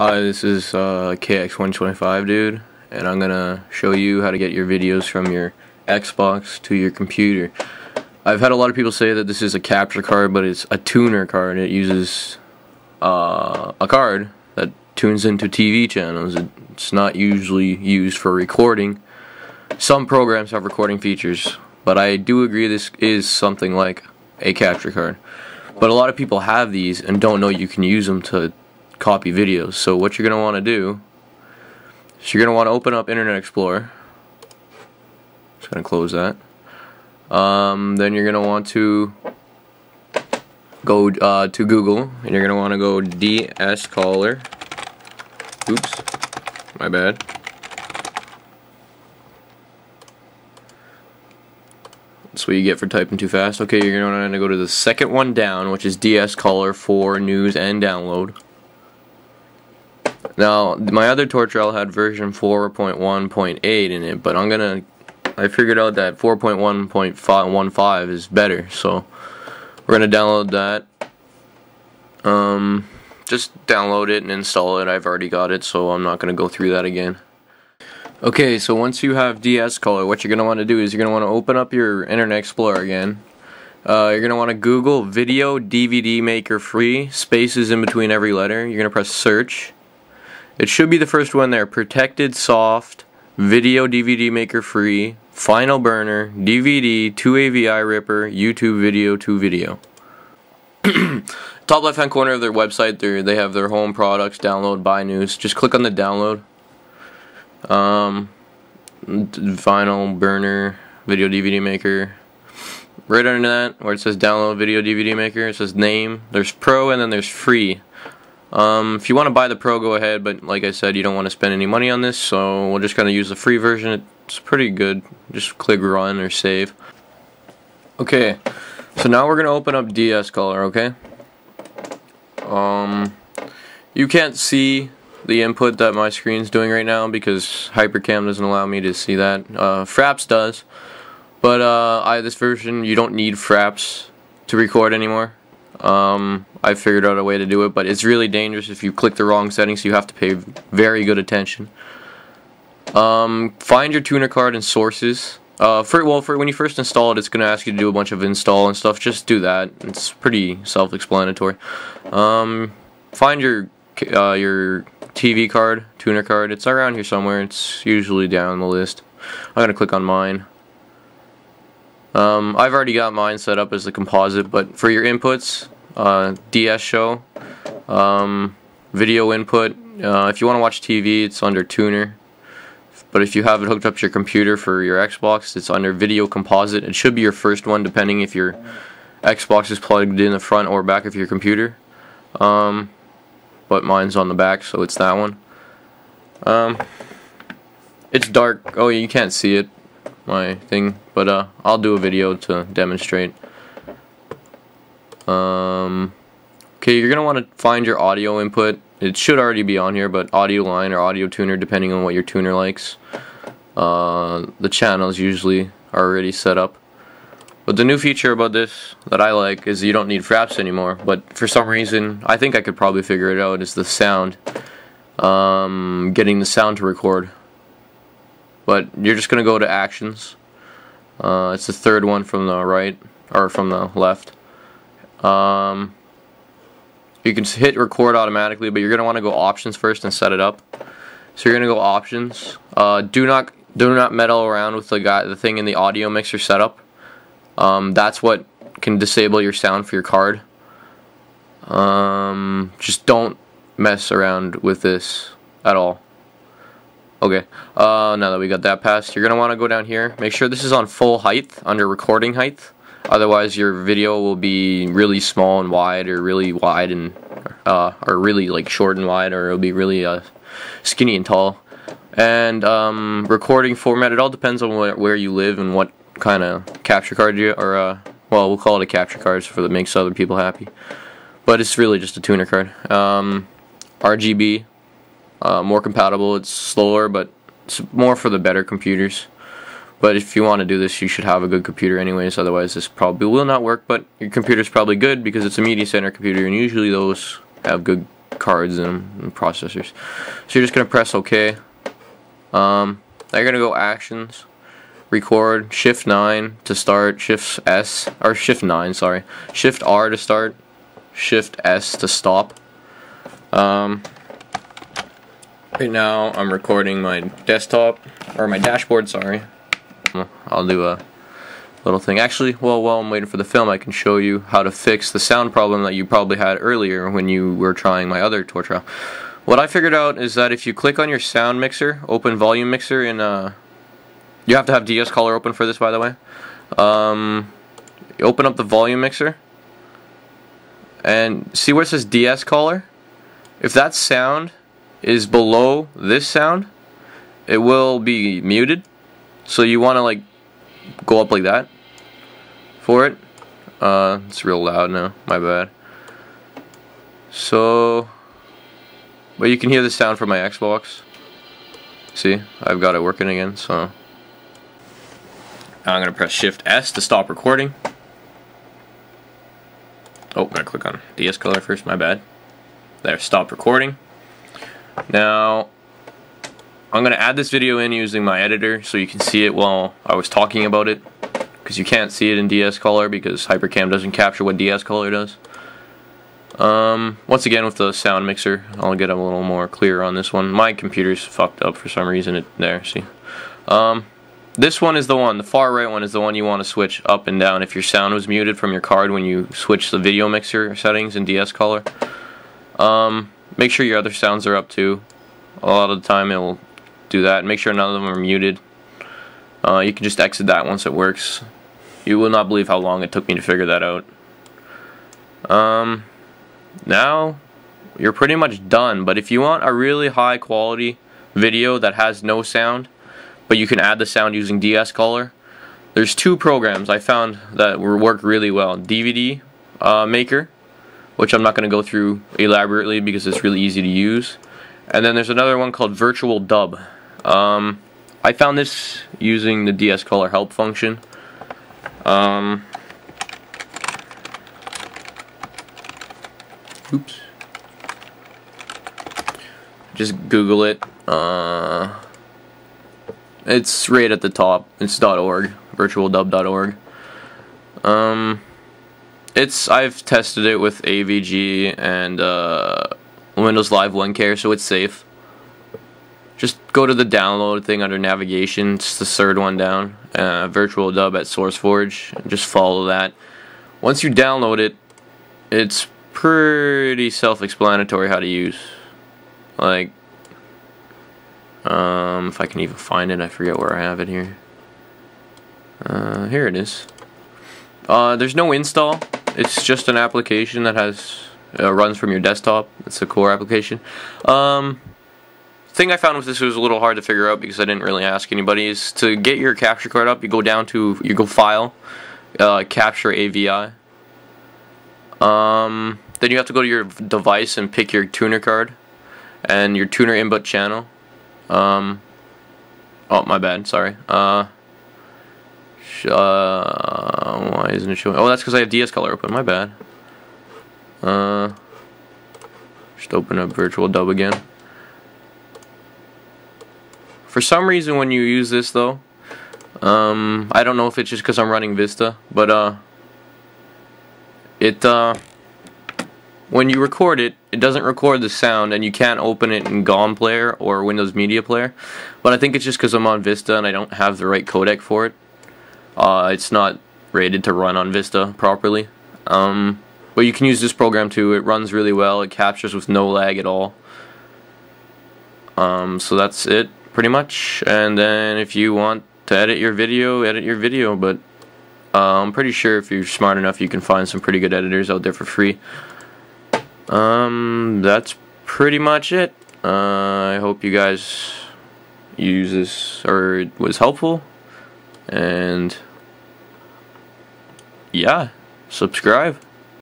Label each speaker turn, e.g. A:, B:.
A: Hi, this is uh, KX125 dude, and I'm gonna show you how to get your videos from your Xbox to your computer. I've had a lot of people say that this is a capture card, but it's a tuner card. It uses uh, a card that tunes into TV channels. It's not usually used for recording. Some programs have recording features, but I do agree this is something like a capture card. But a lot of people have these and don't know you can use them to copy videos. So what you're going to want to do is you're going to want to open up Internet Explorer. Just going to close that. Um, then you're going to want to go uh, to Google and you're going to want to go DScaler. Oops, my bad. That's what you get for typing too fast. Okay, you're going to want to go to the second one down, which is DScaler for news and download. Now, my other Torch.RL had version 4.1.8 in it, but I'm gonna, I figured out that 4.1.15 is better, so we're gonna download that. Um, just download it and install it. I've already got it, so I'm not gonna go through that again. Okay, so once you have DScaler, what you're gonna want to do is you're gonna want to open up your Internet Explorer again. Uh, you're going to want to Google Video DVD Maker Free, spaces in between every letter. You're going to press search. It should be the first one there. Protected Soft, Video DVD Maker Free, Final Burner, DVD, 2AVI Ripper, YouTube Video, 2 Video. Top left hand corner of their website, they have their home products, download, buy news. Just click on the download. Um, Final Burner, Video DVD Maker. Right under that, where it says download Video DVD Maker, it says name. There's Pro and then there's free. Um, if you want to buy the Pro, go ahead, but like I said, you don't want to spend any money on this, so we're just going to use the free version. It's pretty good. Just click run or save. Okay, so now we're going to open up DScaler, okay? Um, you can't see the input that my screen's doing right now because Hypercam doesn't allow me to see that. Uh, Fraps does, but uh, I this version you don't need Fraps to record anymore. Um, I figured out a way to do it, but it's really dangerous if you click the wrong settings, so you have to pay very good attention. Um, find your tuner card and sources. Uh, for well, for when you first install it, it's going to ask you to do a bunch of install and stuff. Just do that. It's pretty self-explanatory. Um, find your uh, your TV card, tuner card. It's around here somewhere. It's usually down the list. I'm going to click on mine. Um, I've already got mine set up as the composite, but for your inputs, uh, DS show, um, video input, uh, if you want to watch TV, it's under tuner. But if you have it hooked up to your computer for your Xbox, it's under video composite. It should be your first one, depending if your Xbox is plugged in the front or back of your computer. Um, but mine's on the back, so it's that one. Um, it's dark. Oh, you can't see it my thing, but uh, I'll do a video to demonstrate. Um, okay, you're gonna want to find your audio input. It should already be on here, but audio line or audio tuner, depending on what your tuner likes. Uh, the channels usually are already set up. But the new feature about this that I like is you don't need fraps anymore. But for some reason, I think I could probably figure it out. Is the sound, um, getting the sound to record but you're just gonna go to actions. Uh, it's the third one from the right or from the left. Um, you can hit record automatically but you're gonna want to go options first and set it up. So you're gonna go options. Uh, do not do not meddle around with the guy the thing in the audio mixer setup. Um, that's what can disable your sound for your card. Um, just don't mess around with this at all Okay, uh, now that we got that passed, you're going to want to go down here. Make sure this is on full height, under recording height. Otherwise, your video will be really small and wide, or really wide and, uh, or really like short and wide, or it'll be really uh, skinny and tall. And um, recording format, it all depends on where, you live and what kind of capture card you, or uh, well, we'll call it a capture card for that makes other people happy. But it's really just a tuner card. Um, RGB, uh, more compatible. It's slower, but it's more for the better computers. But if you want to do this, you should have a good computer anyways. Otherwise, this probably will not work. But your computer's probably good because it's a media center computer, and usually those have good cards in them and processors. So you're just gonna press OK. Um, now you're gonna go actions, record, shift 9 to start, shift S, or shift 9, sorry, shift R to start, shift S to stop. Um, right now I'm recording my desktop, or my dashboard, sorry. I'll do a little thing. Actually, well, while I'm waiting for the film, I can show you how to fix the sound problem that you probably had earlier when you were trying my other Torch What I figured out is that if you click on your sound mixer, open volume mixer in uh, you have to have DScaler open for this, by the way. Um, open up the volume mixer and see where it says DScaler. If that sound is below this sound, it will be muted. So you want to like go up like that for it. Uh, it's real loud now, my bad. So, but you can hear the sound from my Xbox. See, I've got it working again, so. I'm to press Shift S to stop recording. Oh, to click on DScaler first, my bad. There, stop recording. Now, I'm going to add this video in using my editor so you can see it while I was talking about it. Because you can't see it in DScaler because Hypercam doesn't capture what DScaler does. Um, once again with the sound mixer, I'll get a little more clear on this one. My computer's fucked up for some reason. It There, see. Um, this one is the one, the far right one is the one you want to switch up and down if your sound was muted from your card when you switch the video mixer settings in DScaler. Um, make sure your other sounds are up too. A lot of the time it will do that. Make sure none of them are muted. Uh, you can just exit that once it works. You will not believe how long it took me to figure that out. Um, now, you're pretty much done. But if you want a really high quality video that has no sound, but you can add the sound using DScaler, there's two programs I found that work really well. DVD uh, Maker, which I'm not going to go through elaborately because it's really easy to use. And then there's another one called Virtual Dub. Um, I found this using the DScaler help function. Um, oops. Just Google it. Uh, it's right at the top. It's .org, virtualdub.org. Um, it's I've tested it with AVG and uh, Windows Live OneCare, so it's safe just go to the download thing under navigation. It's the third one down. Uh, virtual dub at SourceForge. Just follow that. Once you download it, it's pretty self-explanatory how to use. Like, um, if I can even find it, I forget where I have it here. Uh, here it is. Uh, there's no install. It's just an application that has uh, runs from your desktop. It's a core application. Um, thing I found with this was a little hard to figure out because I didn't really ask anybody is to get your capture card up you go down to you go file uh, capture AVI um, then you have to go to your device and pick your tuner card and your tuner input channel um, oh my bad sorry uh, uh, why isn't it showing oh that's because I have DScaler open my bad uh, just open up virtual dub again for some reason when you use this though, um, I don't know if it's just because I'm running Vista, but uh, it uh, when you record it, it doesn't record the sound and you can't open it in GOM Player or Windows Media Player. But I think it's just because I'm on Vista and I don't have the right codec for it. Uh, it's not rated to run on Vista properly. Um, but you can use this program too. It runs really well. It captures with no lag at all. Um, so that's it pretty much. And then if you want to edit your video, edit your video. But uh, I'm pretty sure if you're smart enough, you can find some pretty good editors out there for free. Um, that's pretty much it. Uh, I hope you guys use this or it was helpful. And yeah, subscribe.